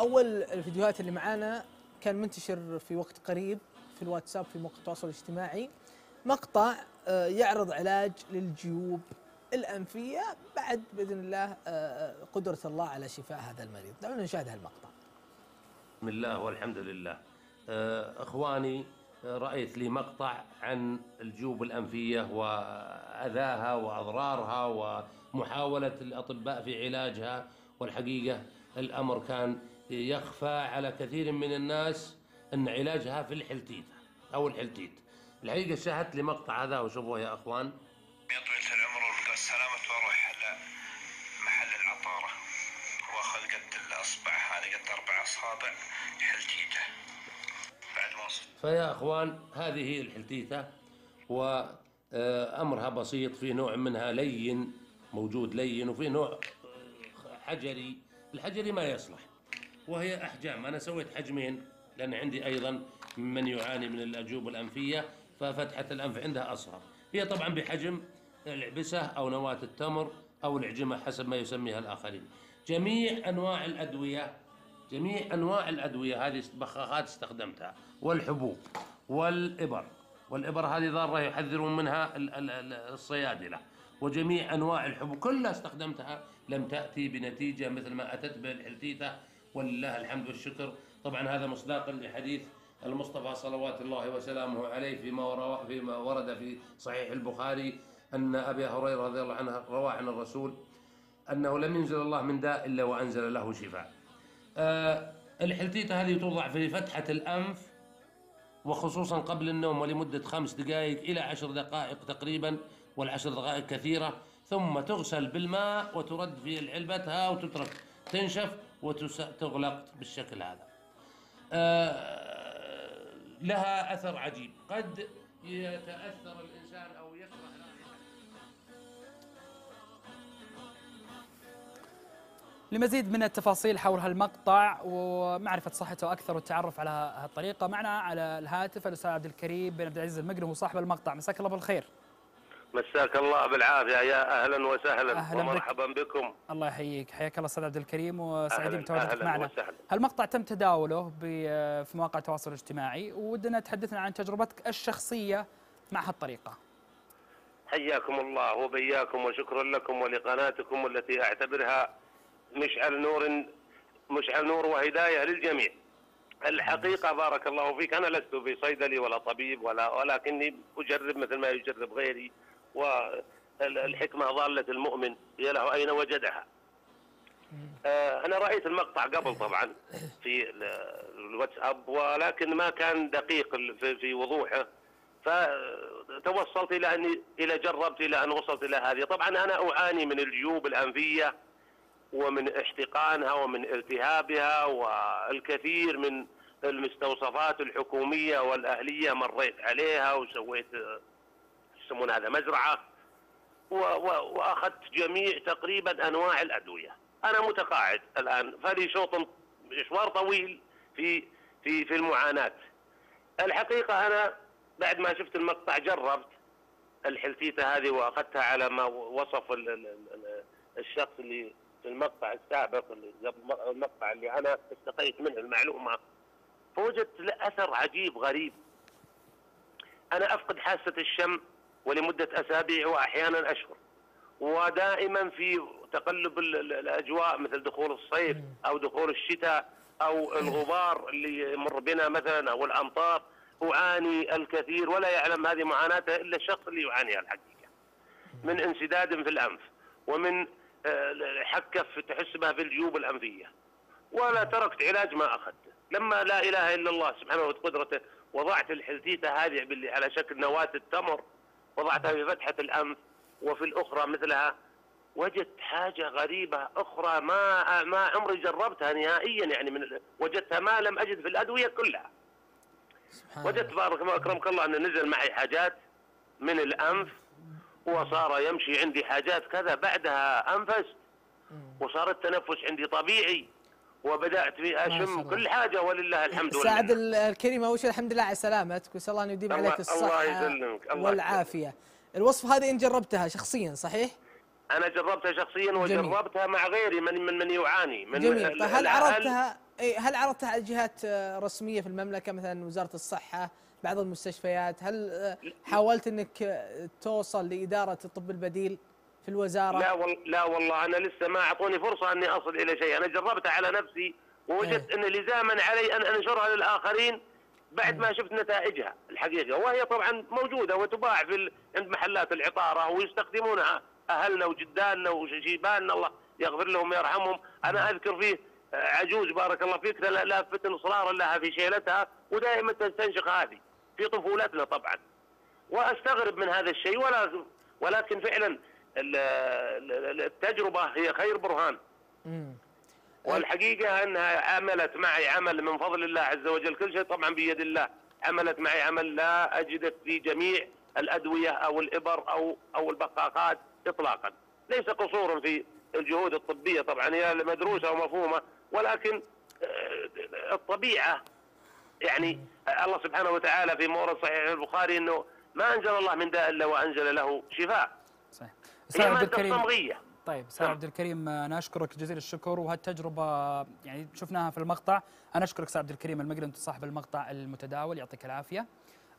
أول الفيديوهات اللي معانا كان منتشر في وقت قريب في الواتساب في مواقع التواصل الاجتماعي. مقطع آه، يعرض علاج للجيوب الأنفية بعد بإذن الله آه، قدرة الله على شفاء هذا المريض. دعونا نشاهد هالمقطع. بسم الله والحمد لله. آه، أخواني آه، رأيت لي مقطع عن الجيوب الأنفية وأذاها وأضرارها ومحاولة الأطباء في علاجها والحقيقة الأمر كان يخفى على كثير من الناس أن علاجها في الحلتيت أو الحلتيت. الحقيقة شاهدت لي مقطع هذا وشوفوه يا أخوان. يا طويلة العمر والسلامة وأروح محل العطارة وأخذ قد الأصبع هذه قد أربع أصابع حلتيته. بعد ما فيا أخوان هذه الحلتيتة وامرها بسيط في نوع منها لين موجود لين وفي نوع آه، حجري. الحجري ما يصلح. وهي أحجام. أنا سويت حجمين لأن عندي أيضا من يعاني من الاجوب الأنفية ففتحة الأنف عندها أصغر. هي طبعا بحجم العبسة أو نواة التمر أو العجمة حسب ما يسميها الآخرين. جميع أنواع الأدوية جميع أنواع الأدوية هذه بخاخات استخدمتها. والحبوب والإبر. والإبر هذه ضارة يحذرون منها ال- ال- ال- الصيادلة. وجميع أنواع الحبوب كلها استخدمتها. لم تأتي بنتيجة مثل ما أتت به الحلتيته ولله الحمد والشكر طبعا هذا مصداقا لحديث المصطفى صلوات الله وسلامه عليه فيما فيما ورد في صحيح البخاري أن أبي هريرة رضي الله عنه روى عن الرسول أنه لم ينزل الله من داء إلا وأنزل له شفاء. آه، الحلتيته هذه توضع في فتحة الأنف وخصوصا قبل النوم ولمدة خمس دقائق إلى عشر دقائق تقريبا والعشر دقائق كثيرة ثم تغسل بالماء وترد في علبتها وتترك تنشف وتغلق بالشكل هذا. آه، لها أثر عجيب. قد يتأثر الإنسان أو يكره لمزيد من التفاصيل حول هالمقطع ومعرفة صحته أكثر والتعرف على هالطريقة معنا على الهاتف الأستاذ عبد الكريم بن عبد العزيز المقدم وصاحب المقطع. مساك الله بالخير. مساك الله بالعافية. يا أهلا وسهلا أهلا بك. ومرحبا بكم. الله يحييك. حياك الله أستاذ عبد الكريم وسعيدين بتواجدك معنا. وسهلاً. هالمقطع تم تداوله في مواقع التواصل الاجتماعي؟ ودنا تحدثنا عن تجربتك الشخصية مع هالطريقة. حياكم الله وبياكم وشكرا لكم ولقناتكم التي أعتبرها مشعل نور مشعل نور وهداية للجميع. الحقيقة بارك الله فيك. أنا لست بصيدلي ولا طبيب ولا ولكني أجرب مثل ما يجرب غيري. والحكمة ضالة المؤمن. هي له أين وجدها. آه، أنا رأيت المقطع قبل طبعا في ال- الواتساب ولكن ما كان دقيق في- وضوحه. فتوصلت إلى اني إلى جربت إلى أن وصلت إلى هذه. طبعا أنا أعاني من الجيوب الأنفية ومن احتقانها ومن التهابها والكثير من المستوصفات الحكومية والأهلية مريت عليها وسويت يسمون هذا مزرعة وأخذت جميع تقريبا أنواع الأدوية. أنا متقاعد الآن فلي شوط مشوار طويل في في في المعاناة. الحقيقة أنا بعد ما شفت المقطع جربت الحلتيته هذه وأخذتها على ما وصف ال- ال- ال- الشخص اللي في المقطع السابق اللي قبل المقطع اللي أنا استقيت منه المعلومة فوجدت اثر عجيب غريب أنا أفقد حاسة الشم ولمدة أسابيع وأحيانا أشهر. ودائما في تقلب ال- ال- الأجواء مثل دخول الصيف أو دخول الشتاء أو الغبار اللي يمر بنا مثلا أو الأمطار أعاني الكثير ولا يعلم هذه معاناته إلا الشخص اللي يعانيها الحقيقة. من انسداد في الأنف ومن آه، في تحس بها في الجيوب الأنفية. ولا تركت علاج ما اخذته لما لا إله إلا الله سبحانه وقدرته وضعت الحلتيتة هذه على شكل نواة التمر وضعتها في فتحة الأنف وفي الأخرى مثلها. وجدت حاجة غريبة أخرى ما ما عمري جربتها نهائيا يعني من وجدتها ما لم أجد في الأدوية كلها. سبحان وجدت بارك الله أكرمك الله ان نزل معي حاجات من الأنف وصار يمشي عندي حاجات كذا بعدها أنفست. وصار التنفس عندي طبيعي. وبدأت اشم الله. كل حاجة ولله الحمد سعد والمنة. ال- الكريم أول شيء الحمد لله على سلامتك واسال الله انه يديم الله- عليك الله الصحه يسلمك، الله والعافية الوصفه هذه انت جربتها شخصيا صحيح أنا جربتها شخصيا. وجربتها مع غيري من من من يعاني من جميل فهل. عرضتها هل عرضتها على جهات رسميه في المملكة مثلا وزارة الصحة بعض المستشفيات هل آه، حاولت إنك توصل لإدارة الطب البديل في الوزارة؟ لا وال... لا والله أنا لسه ما أعطوني فرصة أني أصل إلى شيء. أنا جربتها على نفسي ووجدت أن لزاما علي أن أنشرها للآخرين بعد ما شفت نتائجها الحقيقة. وهي طبعا موجودة وتباع في ال... عند محلات العطاره ويستخدمونها أهلنا وجداننا وشيباننا الله يغفر لهم ويرحمهم. أنا أذكر فيه آه، عجوز بارك الله فيك لا لافه اصرارا لها في شيلتها ودائما تستنشق هذه في طفولتنا طبعا. وأستغرب من هذا الشيء ولا ولكن فعلا ال- ال- التجربة هي خير برهان. مم. والحقيقة أنها عملت معي عمل من فضل الله عز وجل. كل شيء طبعا بيد الله. عملت معي عمل لا اجده في جميع الأدوية أو الإبر أو أو البقاقات اطلاقا. ليس قصورا في الجهود الطبية طبعا هي مدروسة ومفهومة ولكن آه، الطبيعة. يعني الله سبحانه وتعالى في مورد صحيح البخاري إنه ما أنزل الله من داء إلا وأنزل له شفاء. صحيح. هي الكريم. صمغيه طيب أستاذ نعم. عبد الكريم أنا أشكرك جزيل الشكر وهالتجربة يعني شفناها في المقطع. أنا أشكرك أستاذ عبد الكريم المقدم أنت صاحب المقطع المتداول يعطيك العافية.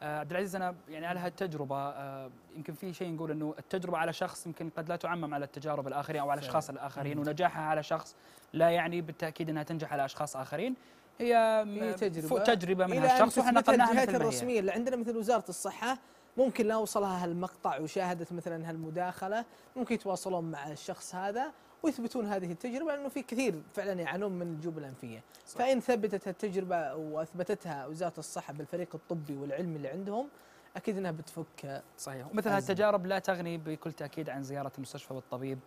آه، عبد العزيز أنا يعني على هالتجربة آه، يمكن في شيء نقول إنه التجربة على شخص يمكن قد لا تعمم على التجارب الآخرين أو على الاشخاص الآخرين ونجاحها على شخص لا يعني بالتأكيد إنها تنجح على أشخاص آخرين. هي هي تجربة. فوق تجربة من هالشخص وإحنا تثبتها نقلناها الجهات. الرسمية اللي عندنا مثل وزارة الصحة ممكن لا وصلها هالمقطع وشاهدت مثلا هالمداخلة ممكن يتواصلون مع الشخص هذا ويثبتون هذه التجربة لأنه في كثير فعلا يعانون من الجيوب الأنفية صح. فإن ثبتت التجربة وأثبتتها وزارة الصحة بالفريق الطبي والعلمي اللي عندهم أكيد إنها بتفك صحيح ومثل أزمة. هالتجارب لا تغني بكل تأكيد عن زيارة المستشفى والطبيب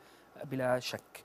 بلا شك